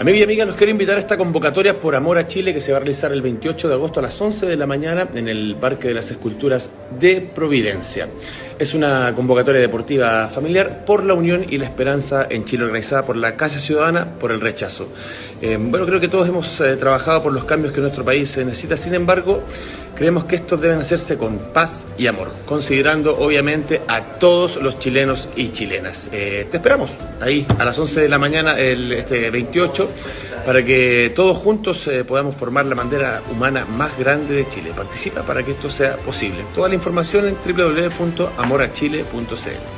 Amigos y amigas, los quiero invitar a esta convocatoria por Amor a Chile que se va a realizar el 28 de agosto a las 11 de la mañana en el Parque de las Esculturas de Providencia. Es una convocatoria deportiva familiar por la unión y la esperanza en Chile organizada por la Casa Ciudadana por el rechazo. Eh, bueno, creo que todos hemos eh, trabajado por los cambios que nuestro país necesita, sin embargo, creemos que estos deben hacerse con paz y amor, considerando obviamente a todos los chilenos y chilenas. Eh, te esperamos ahí a las 11 de la mañana el este 28 para que todos juntos eh, podamos formar la bandera humana más grande de Chile. Participa para que esto sea posible. Toda la información en www.amorachile.cl.